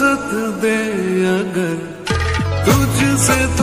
इजाज़त दे अगर तुझसे तो